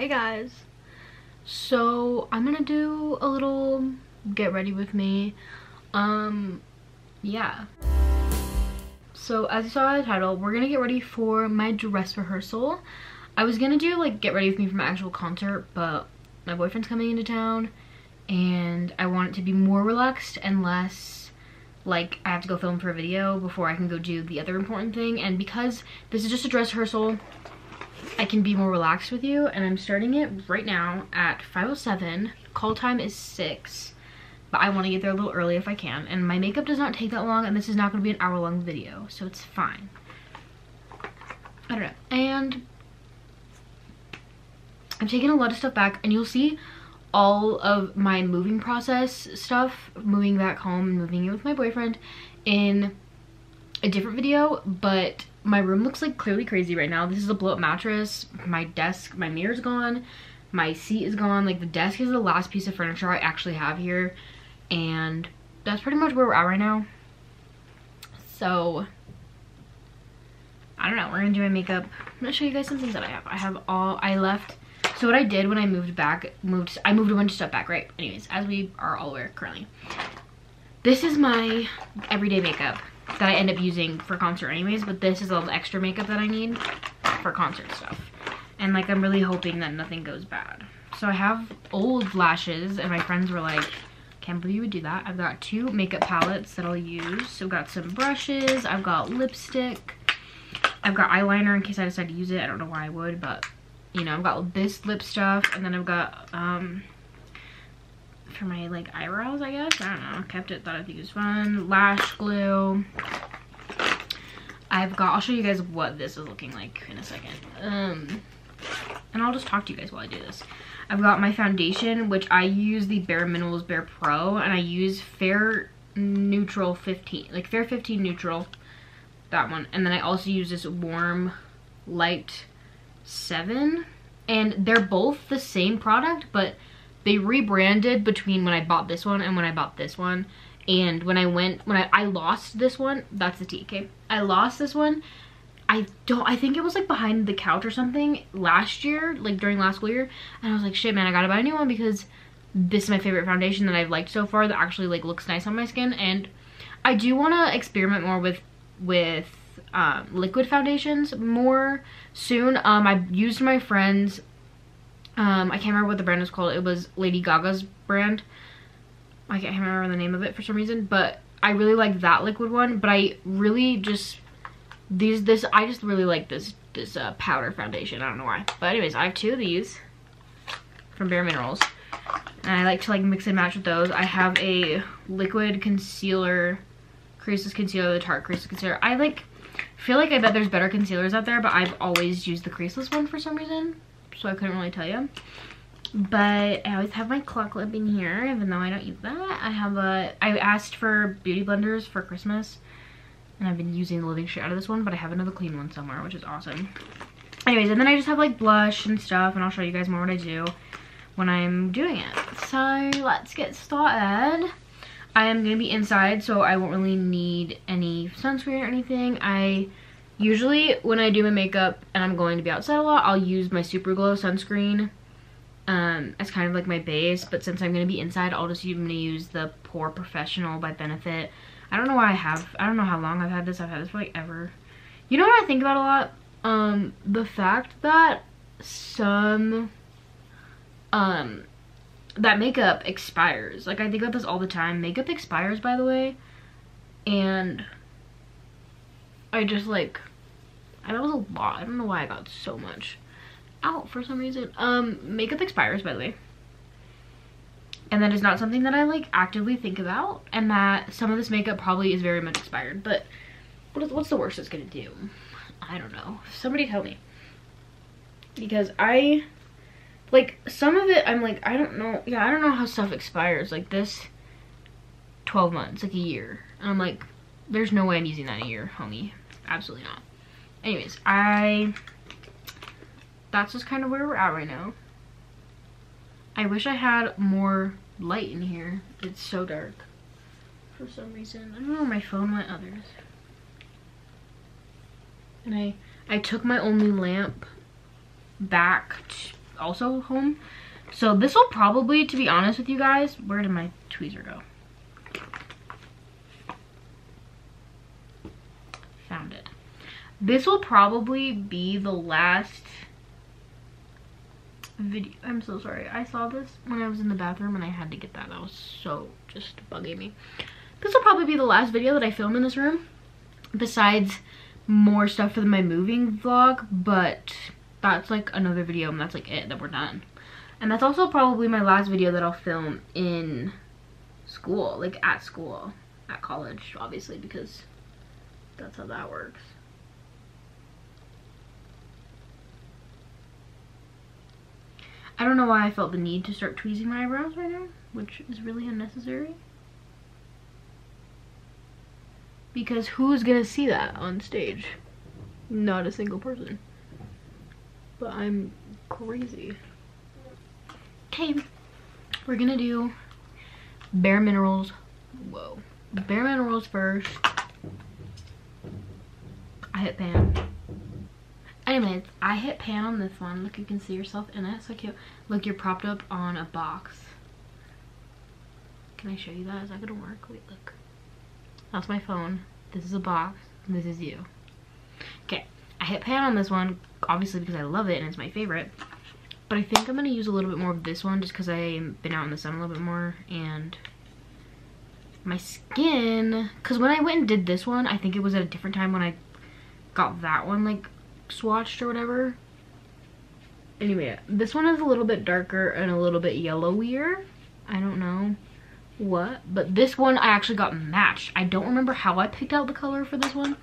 Hey guys. So I'm gonna do a little get ready with me. Um, yeah. So as you saw in the title, we're gonna get ready for my dress rehearsal. I was gonna do like get ready with me for my actual concert, but my boyfriend's coming into town and I want it to be more relaxed and less like I have to go film for a video before I can go do the other important thing. And because this is just a dress rehearsal, I can be more relaxed with you. And I'm starting it right now at 5.07. Call time is 6. But I want to get there a little early if I can. And my makeup does not take that long. And this is not going to be an hour long video. So it's fine. I don't know. And I'm taking a lot of stuff back. And you'll see all of my moving process stuff, moving back home, moving in with my boyfriend in a different video, but my room looks like clearly crazy right now. This is a blow up mattress. My desk, my mirror's gone. My seat is gone. Like the desk is the last piece of furniture I actually have here. And that's pretty much where we're at right now. So, I don't know. We're gonna do my makeup. I'm gonna show you guys some things that I have. I have all, I left so what I did when I moved back, moved, I moved a bunch of stuff back, right? Anyways, as we are all aware currently. This is my everyday makeup that I end up using for concert anyways, but this is all the extra makeup that I need for concert stuff. And like, I'm really hoping that nothing goes bad. So I have old lashes and my friends were like, can't believe you would do that. I've got two makeup palettes that I'll use. So I've got some brushes, I've got lipstick, I've got eyeliner in case I decide to use it. I don't know why I would, but you know, I've got this lip stuff and then I've got, um, for my like eyebrows, I guess. I don't know. Kept it, thought I think it was fun. Lash glue. I've got, I'll show you guys what this is looking like in a second. Um, and I'll just talk to you guys while I do this. I've got my foundation, which I use the Bare Minerals Bare Pro, and I use Fair Neutral 15, like Fair 15 Neutral, that one. And then I also use this Warm Light seven and they're both the same product but they rebranded between when I bought this one and when I bought this one. And when I went when I, I lost this one that's the tea okay I lost this one. I don't I think it was like behind the couch or something last year like during last school year. And I was like shit man I gotta buy a new one because this is my favorite foundation that I've liked so far that actually like looks nice on my skin. And I do want to experiment more with with um, liquid foundations more soon. Um, I used my friend's, um, I can't remember what the brand is called. It was Lady Gaga's brand. I can't remember the name of it for some reason, but I really like that liquid one. But I really just, these, this, I just really like this, this uh, powder foundation. I don't know why. But anyways, I have two of these from Bare Minerals. And I like to like mix and match with those. I have a liquid concealer, creaseless concealer, the Tarte creaseless concealer. I like feel like I bet there's better concealers out there, but I've always used the creaseless one for some reason. So I couldn't really tell you. But I always have my clock lip in here, even though I don't use that. I have a, I asked for beauty blenders for Christmas. And I've been using the living shit out of this one, but I have another clean one somewhere, which is awesome. Anyways, and then I just have like blush and stuff, and I'll show you guys more what I do when I'm doing it. So let's get started. I am going to be inside, so I won't really need any sunscreen or anything. I usually, when I do my makeup and I'm going to be outside a lot, I'll use my Super Glow sunscreen um, as kind of like my base. But since I'm going to be inside, I'll just I'm to use the Pore Professional by Benefit. I don't know why I have, I don't know how long I've had this. I've had this for like ever. You know what I think about a lot? Um, the fact that some um that makeup expires. Like, I think about this all the time. Makeup expires, by the way. And I just, like, I that was a lot. I don't know why I got so much out for some reason. Um, makeup expires, by the way. And that is not something that I, like, actively think about. And that some of this makeup probably is very much expired. But what is, what's the worst it's going to do? I don't know. Somebody tell me. Because I like some of it i'm like i don't know yeah i don't know how stuff expires like this 12 months like a year and i'm like there's no way i'm using that in a year homie absolutely not anyways i that's just kind of where we're at right now i wish i had more light in here it's so dark for some reason i don't know my phone went others and i i took my only lamp back also home. So this will probably, to be honest with you guys, where did my tweezer go? Found it. This will probably be the last video. I'm so sorry. I saw this when I was in the bathroom and I had to get that. That was so just bugging me. This will probably be the last video that I film in this room. Besides more stuff for my moving vlog. But that's like another video and that's like it. That we're done. And that's also probably my last video that I'll film in school. Like at school. At college, obviously, because that's how that works. I don't know why I felt the need to start tweezing my eyebrows right now, which is really unnecessary. Because who's gonna see that on stage? Not a single person. But I'm crazy. Okay, we're gonna do Bare Minerals. Whoa. Bare Minerals first. I hit pan. Anyways, I hit pan on this one. Look, you can see yourself in it. So cute. Look, you're propped up on a box. Can I show you that? Is that gonna work? Wait, look. That's my phone. This is a box. This is you. Okay, I hit pan on this one, obviously because I love it and it's my favorite. But I think I'm gonna use a little bit more of this one just because I've been out in the sun a little bit more and my skin, because when I went and did this one, I think it was at a different time when I got that one like swatched or whatever. Anyway, this one is a little bit darker and a little bit yellowier. I don't know what, but this one I actually got matched. I don't remember how I picked out the color for this one.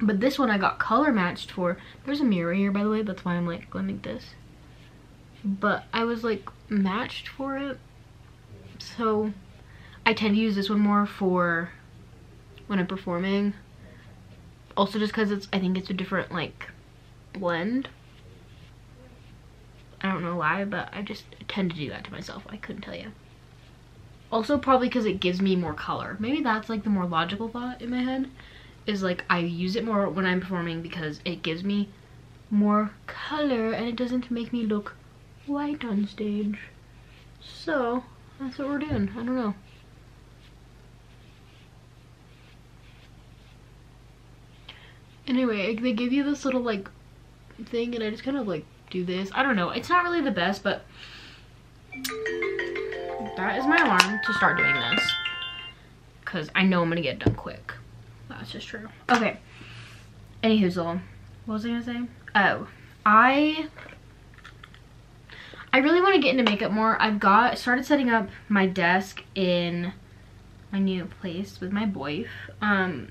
But this one I got color matched for. There's a mirror here, by the way. That's why I'm like like this. But I was like matched for it. So I tend to use this one more for when I'm performing also just because it's, I think it's a different like blend. I don't know why, but I just tend to do that to myself. I couldn't tell you. Also probably because it gives me more color. Maybe that's like the more logical thought in my head. Is like I use it more when I'm performing because it gives me more color and it doesn't make me look white on stage. So that's what we're doing. I don't know. Anyway, they give you this little like thing and I just kind of like do this. I don't know. It's not really the best, but that is my alarm to start doing this. Because I know I'm going to get done quick. That's just true. Okay. Anywho, what was I going to say? Oh, I... I really want to get into makeup more. I've got started setting up my desk in my new place with my boy. Um,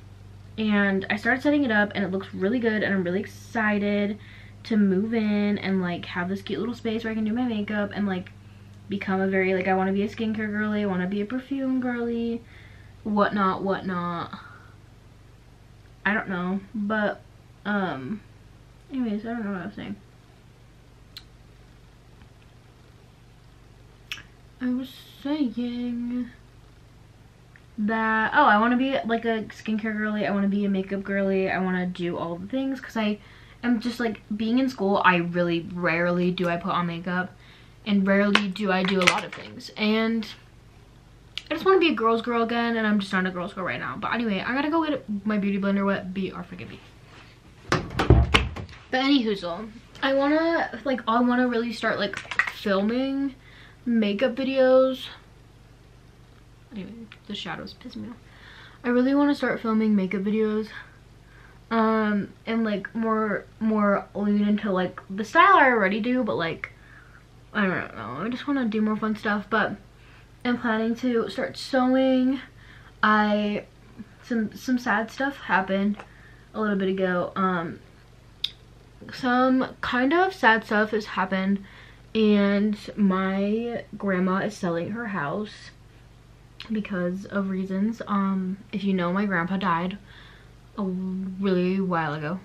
and I started setting it up and it looks really good and I'm really excited to move in and like have this cute little space where I can do my makeup and like become a very like I want to be a skincare girly, I want to be a perfume girly, whatnot, whatnot. I don't know, but um, anyways, I don't know what I was saying. I was saying that oh i want to be like a skincare girly i want to be a makeup girly i want to do all the things because i am just like being in school i really rarely do i put on makeup and rarely do i do a lot of things and i just want to be a girl's girl again and i'm just not a girl's girl right now but anyway i gotta go get my beauty blender wet be or forgive me but anywho i want to like i want to really start like filming makeup videos anyway the shadows piss me off. I really want to start filming makeup videos um and like more more lean into like the style i already do but like i don't know. I just want to do more fun stuff but i'm planning to start sewing. I some some sad stuff happened a little bit ago. Um some kind of sad stuff has happened and my grandma is selling her house because of reasons. Um, if you know, my grandpa died a really while ago.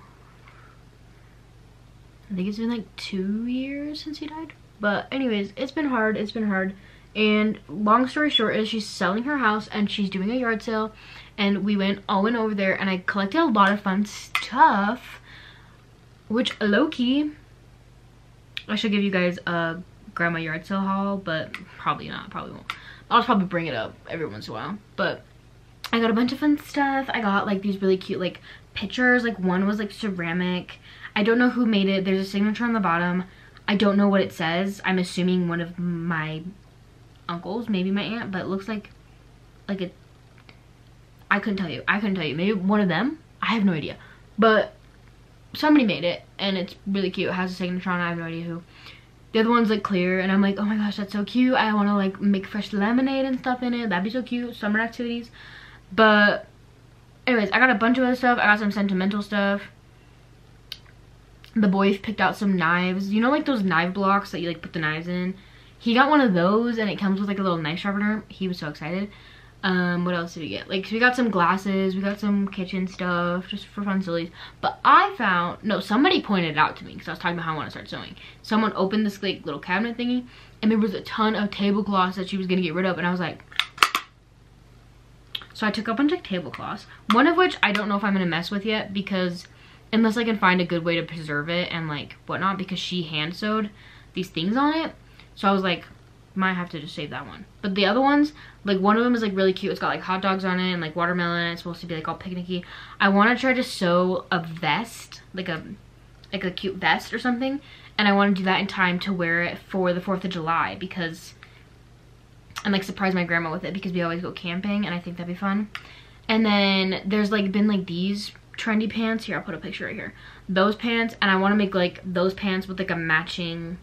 I think it's been like two years since he died. But anyways, it's been hard. It's been hard. And long story short is she's selling her house and she's doing a yard sale. And we went all went over there and I collected a lot of fun stuff. Which low-key, I should give you guys a grandma yard sale haul, but probably not, probably won't. I'll probably bring it up every once in a while. But I got a bunch of fun stuff. I got like these really cute like pictures. Like one was like ceramic. I don't know who made it. There's a signature on the bottom. I don't know what it says. I'm assuming one of my uncles, maybe my aunt, but it looks like like a I couldn't tell you. I couldn't tell you. Maybe one of them. I have no idea. But somebody made it and it's really cute. It has a signature on it. I have no idea who. The other one's like clear and I'm like, oh my gosh, that's so cute. I want to like make fresh lemonade and stuff in it. That'd be so cute. Summer activities. But anyways, I got a bunch of other stuff. I got some sentimental stuff. The boys picked out some knives. You know like those knife blocks that you like put the knives in? He got one of those and it comes with like a little knife sharpener. He was so excited. Um, what else did we get? Like, so we got some glasses, we got some kitchen stuff, just for fun sillies. But I found, no, somebody pointed it out to me, because I was talking about how I want to start sewing. Someone opened this, like, little cabinet thingy, and there was a ton of tablecloths that she was going to get rid of, and I was like... So I took a bunch of tablecloths, one of which I don't know if I'm going to mess with yet, because unless I can find a good way to preserve it and, like, whatnot, because she hand sewed these things on it. So I was like, might have to just save that one. But the other ones, like one of them is like really cute. It's got like hot dogs on it and like watermelon. It's supposed to be like all picnicky. I want to try to sew a vest, like a like a cute vest or something. And I want to do that in time to wear it for the 4th of July because and like surprise my grandma with it because we always go camping and I think that'd be fun. And then there's like been like these trendy pants. Here, I'll put a picture right here. Those pants and I want to make like those pants with like a matching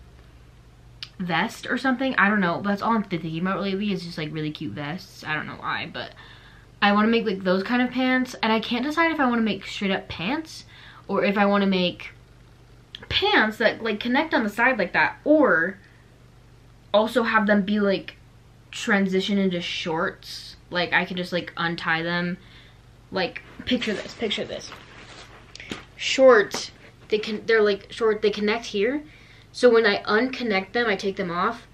vest or something. I don't know. That's all I'm thinking about lately is just like really cute vests. I don't know why, but I want to make like those kind of pants. And I can't decide if I want to make straight up pants or if I want to make pants that like connect on the side like that or also have them be like transition into shorts. Like I can just like untie them. Like picture this, picture this. Short, they can they're like short, they connect here so when I unconnect them, I take them off,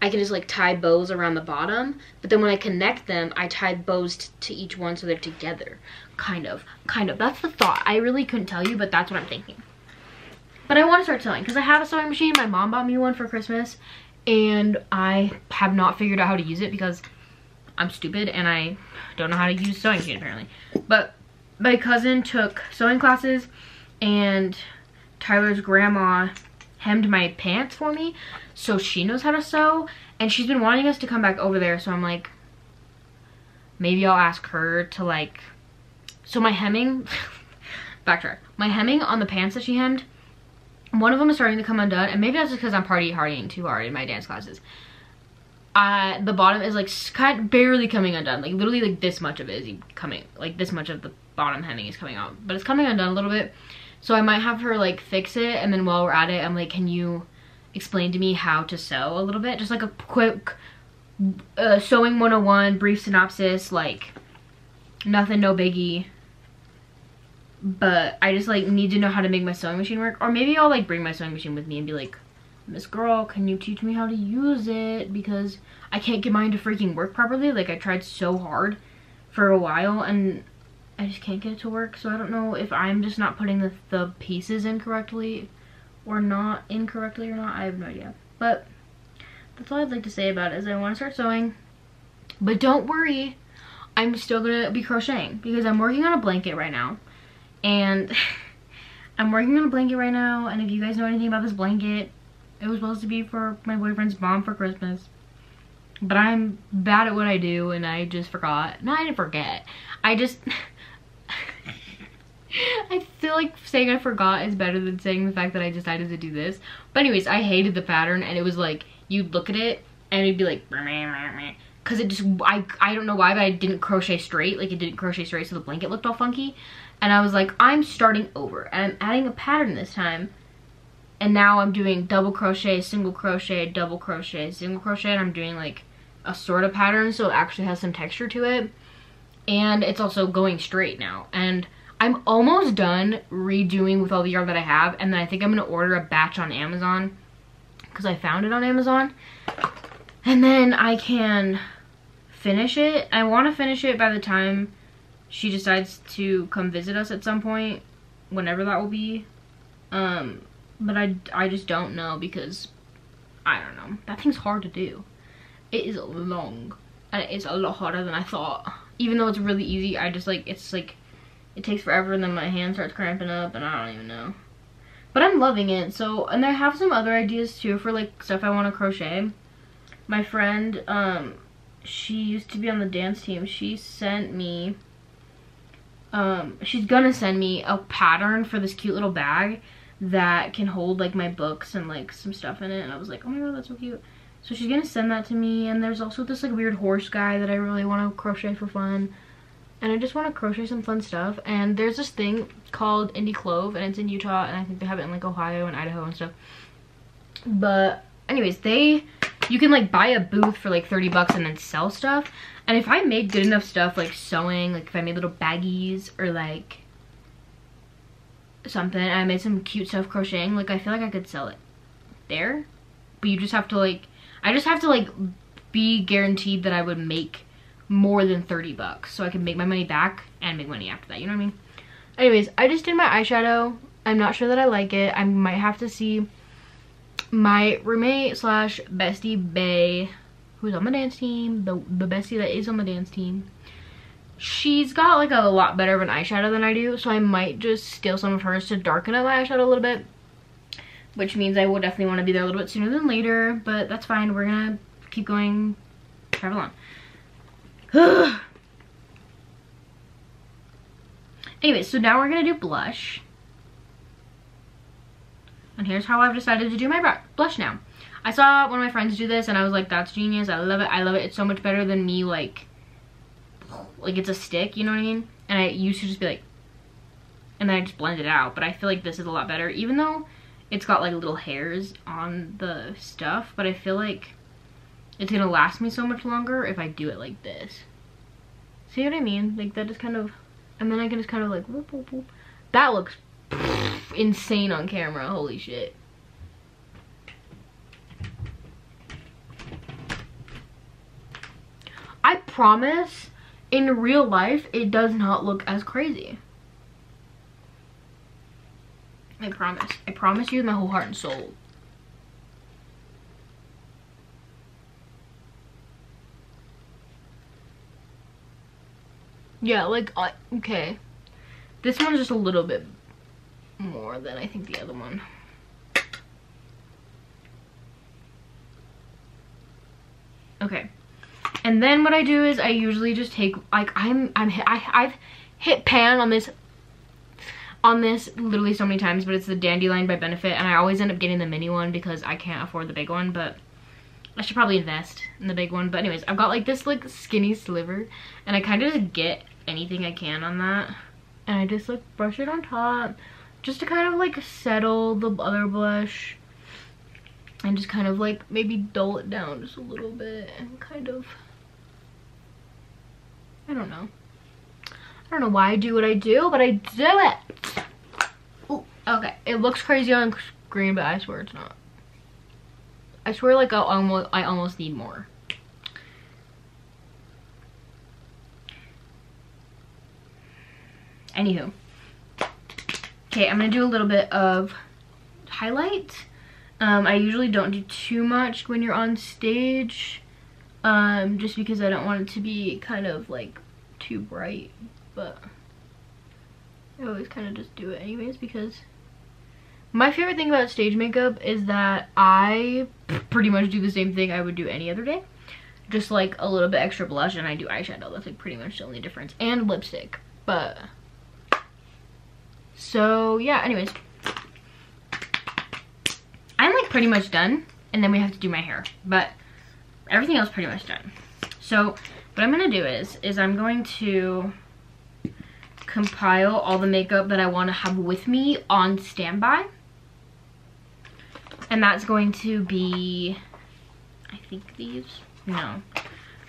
I can just like tie bows around the bottom. But then when I connect them, I tie bows to each one so they're together. Kind of, kind of. That's the thought. I really couldn't tell you, but that's what I'm thinking. But I want to start sewing because I have a sewing machine. My mom bought me one for Christmas and I have not figured out how to use it because I'm stupid and I don't know how to use sewing machine apparently. But my cousin took sewing classes and Tyler's grandma hemmed my pants for me so she knows how to sew and she's been wanting us to come back over there so I'm like maybe I'll ask her to like so my hemming backtrack. My hemming on the pants that she hemmed one of them is starting to come undone and maybe that's just because I'm party hardying too hard in my dance classes. Uh, the bottom is like kind barely coming undone like literally like this much of it is coming like this much of the bottom hemming is coming out but it's coming undone a little bit so I might have her like fix it and then while we're at it, I'm like, can you explain to me how to sew a little bit? Just like a quick uh, sewing 101, brief synopsis, like nothing, no biggie. But I just like need to know how to make my sewing machine work. Or maybe I'll like bring my sewing machine with me and be like, Miss Girl, can you teach me how to use it? Because I can't get mine to freaking work properly. Like I tried so hard for a while and I just can't get it to work. So I don't know if I'm just not putting the, the pieces in correctly or not incorrectly or not. I have no idea. But that's all I'd like to say about it is I want to start sewing. But don't worry, I'm still going to be crocheting because I'm working on a blanket right now. And I'm working on a blanket right now. And if you guys know anything about this blanket, it was supposed to be for my boyfriend's mom for Christmas. But I'm bad at what I do and I just forgot. No, I didn't forget. I just... I feel like saying I forgot is better than saying the fact that I decided to do this. But anyways, I hated the pattern and it was like, you'd look at it and it'd be like, because it just, I, I don't know why, but I didn't crochet straight. Like it didn't crochet straight so the blanket looked all funky. And I was like, I'm starting over and I'm adding a pattern this time. And now I'm doing double crochet, single crochet, double crochet, single crochet, and I'm doing like a sort of pattern so it actually has some texture to it. And it's also going straight now. And I'm almost done redoing with all the yarn that I have and then I think I'm going to order a batch on Amazon because I found it on Amazon. And then I can finish it. I want to finish it by the time she decides to come visit us at some point, whenever that will be. Um, but I, I just don't know because I don't know. That thing's hard to do. It is long and it's a lot harder than I thought. Even though it's really easy, I just like, it's like, it takes forever and then my hand starts cramping up and I don't even know. But I'm loving it. So, and I have some other ideas too for like stuff I want to crochet. My friend, um, she used to be on the dance team. She sent me, um, she's gonna send me a pattern for this cute little bag that can hold like my books and like some stuff in it. And I was like, oh my god, that's so cute. So she's gonna send that to me. And there's also this like weird horse guy that I really want to crochet for fun. And I just want to crochet some fun stuff. And there's this thing called Indie Clove and it's in Utah and I think they have it in like Ohio and Idaho and stuff. But anyways, they, you can like buy a booth for like 30 bucks and then sell stuff. And if I made good enough stuff like sewing, like if I made little baggies or like something I made some cute stuff crocheting, like I feel like I could sell it there. But you just have to like, I just have to like be guaranteed that I would make more than 30 bucks so I can make my money back and make money after that, you know what I mean? Anyways, I just did my eyeshadow. I'm not sure that I like it. I might have to see my roommate slash bestie Bay, who's on the dance team, the, the bestie that is on the dance team. She's got like a lot better of an eyeshadow than I do, so I might just steal some of hers to darken up my eyeshadow a little bit. Which means I will definitely want to be there a little bit sooner than later, but that's fine. We're gonna keep going, travel on. anyway, so now we're gonna do blush. And here's how I've decided to do my blush now. I saw one of my friends do this and I was like, that's genius. I love it. I love it. It's so much better than me like, like it's a stick, you know what I mean? And I used to just be like, and then I just blend it out. But I feel like this is a lot better, even though it's got like little hairs on the stuff. But I feel like it's gonna last me so much longer if I do it like this. See what I mean? Like that is kind of, and then I can just kind of like, whoop, whoop, whoop. that looks insane on camera, holy shit. I promise, in real life, it does not look as crazy. I promise. I promise you with my whole heart and soul. Yeah, like, okay. This one's just a little bit more than I think the other one. Okay. And then what I do is I usually just take, like, I'm, I'm, I, I've hit pan on this, on this literally so many times, but it's the Dandelion by Benefit, and I always end up getting the mini one because I can't afford the big one, but I should probably invest in the big one. But anyways, I've got like this like skinny sliver and I kind of get anything I can on that. And I just like brush it on top just to kind of like settle the other blush and just kind of like maybe dull it down just a little bit and kind of I don't know. I don't know why I do what I do but I do it! Ooh, okay. It looks crazy on screen but I swear it's not. I swear like I almost I almost need more anywho okay i'm gonna do a little bit of highlight um, i usually don't do too much when you're on stage um, just because i don't want it to be kind of like too bright but i always kind of just do it anyways because my favorite thing about stage makeup is that I pretty much do the same thing I would do any other day. Just like a little bit extra blush and I do eyeshadow. That's like pretty much the only difference. And lipstick. But so yeah, anyways. I'm like pretty much done. And then we have to do my hair. But everything else pretty much done. So what I'm to do is, is I'm going to compile all the makeup that I want to have with me on standby. And that's going to be, I think these, no.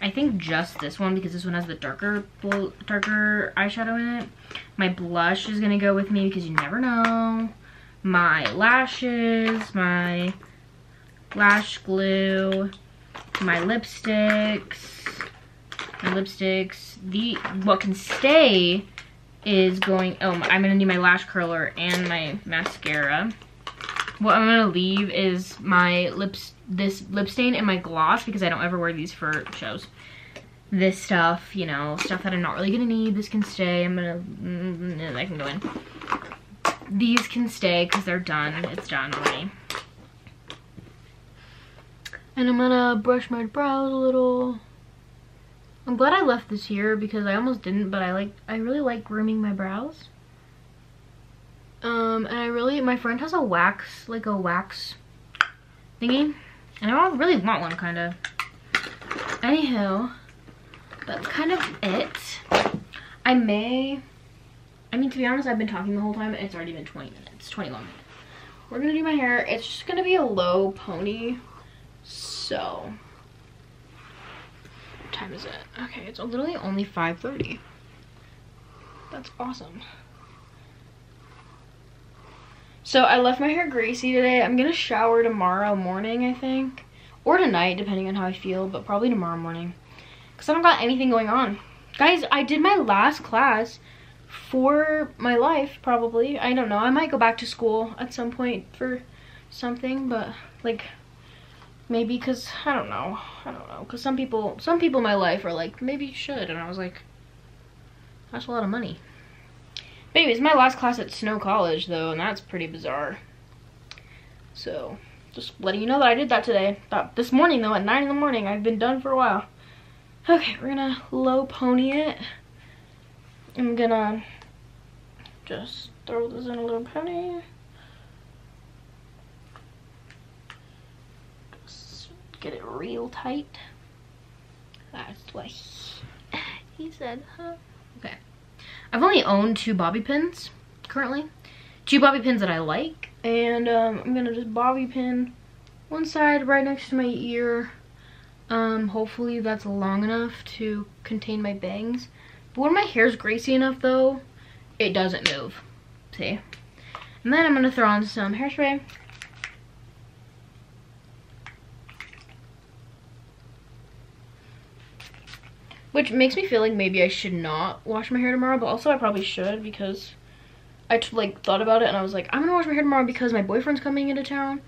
I think just this one because this one has the darker darker eyeshadow in it. My blush is going to go with me because you never know. My lashes, my lash glue, my lipsticks, my lipsticks. The What can stay is going, oh, I'm going to need my lash curler and my mascara. What I'm gonna leave is my lips, this lip stain and my gloss because I don't ever wear these for shows. This stuff, you know, stuff that I'm not really gonna need. This can stay. I'm gonna, mm, I can go in. These can stay because they're done. It's done already. And I'm gonna brush my brows a little. I'm glad I left this here because I almost didn't, but I like, I really like grooming my brows. Um, and I really, my friend has a wax, like a wax thingy. And I don't really want one, kind of. Anywho, that's kind of it. I may, I mean, to be honest, I've been talking the whole time. And it's already been 20 minutes, 21 minutes. We're to do my hair. It's just to be a low pony. So, what time is it? Okay, it's literally only 5.30. That's awesome. So I left my hair greasy today. I'm gonna shower tomorrow morning, I think. Or tonight, depending on how I feel, but probably tomorrow morning. Because I don't got anything going on. Guys, I did my last class for my life, probably. I don't know. I might go back to school at some point for something, but like maybe because I don't know. I don't know. Because some people, some people in my life are like, maybe you should. And I was like, that's a lot of money. But anyways, my last class at Snow College, though, and that's pretty bizarre. So, just letting you know that I did that today. This morning, though, at 9 in the morning. I've been done for a while. Okay, we're gonna low pony it. I'm gonna just throw this in a little pony. Just get it real tight. That's what he said, huh? Okay. I've only owned two bobby pins currently. Two bobby pins that I like. And um, I'm gonna just bobby pin one side right next to my ear. Um, hopefully that's long enough to contain my bangs. But when my hair's greasy enough though, it doesn't move. See? And then I'm gonna throw on some hairspray. Which makes me feel like maybe I should not wash my hair tomorrow, but also I probably should because I like thought about it and I was like, I'm gonna wash my hair tomorrow because my boyfriend's coming into town.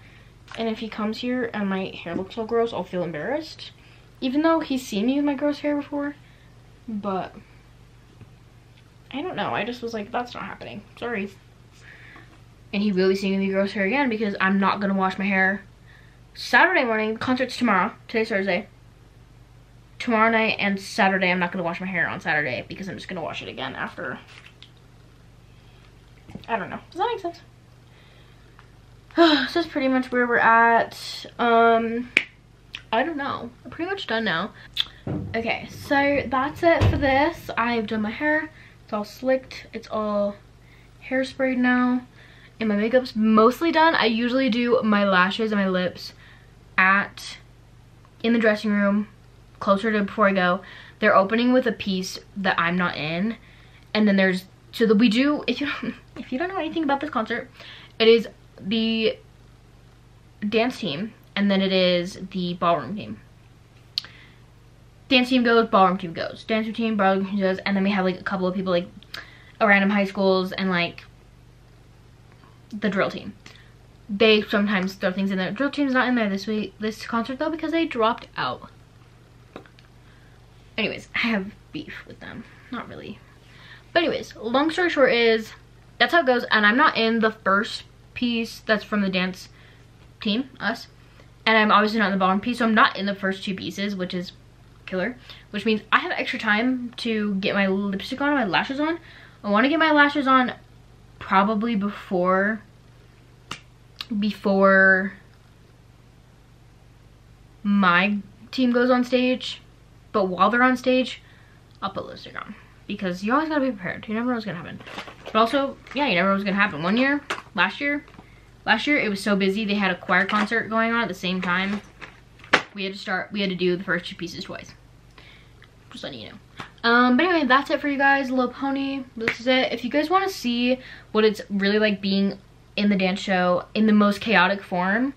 And if he comes here and my hair looks all gross, I'll feel embarrassed. Even though he's seen me with my gross hair before. But I don't know. I just was like, that's not happening. Sorry. And he will be seeing me gross hair again because I'm not gonna wash my hair Saturday morning. Concert's tomorrow. Today's Thursday tomorrow night and Saturday. I'm not going to wash my hair on Saturday because I'm just going to wash it again after. I don't know. Does that make sense? so that's pretty much where we're at. Um, I don't know. I'm pretty much done now. Okay, so that's it for this. I've done my hair. It's all slicked. It's all hairsprayed now. And my makeup's mostly done. I usually do my lashes and my lips at in the dressing room closer to before I go, they're opening with a piece that I'm not in. And then there's, so that we do, if you, don't, if you don't know anything about this concert, it is the dance team and then it is the ballroom team. Dance team goes, ballroom team goes. Dance team, ballroom team goes, and then we have like a couple of people like a random high schools and like the drill team. They sometimes throw things in there. Drill team's not in there this week, this concert though, because they dropped out anyways, I have beef with them. Not really. But anyways, long story short is, that's how it goes. And I'm not in the first piece that's from the dance team, us. And I'm obviously not in the bottom piece, so I'm not in the first two pieces, which is killer. Which means I have extra time to get my lipstick on my lashes on. I want to get my lashes on probably before, before my team goes on stage but while they're on stage, I'll put lipstick on. Because you always gotta be prepared. You never know what's gonna happen. But also, yeah, you never know what's gonna happen. One year, last year, last year it was so busy they had a choir concert going on at the same time. We had to start, we had to do the first two pieces twice. Just letting you know. Um, but anyway, that's it for you guys. Low Pony, this is it. If you guys want to see what it's really like being in the dance show in the most chaotic form,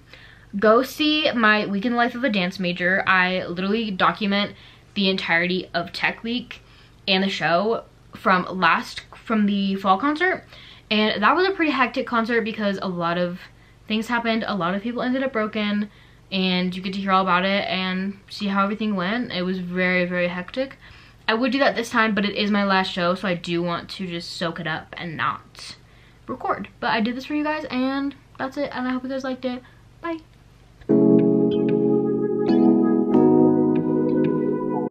go see my Week in the Life of a Dance Major. I literally document the entirety of Tech Week and the show from last, from the fall concert. And that was a pretty hectic concert because a lot of things happened. A lot of people ended up broken and you get to hear all about it and see how everything went. It was very, very hectic. I would do that this time, but it is my last show, so I do want to just soak it up and not record. But I did this for you guys, and that's it, and I hope you guys liked it. Bye.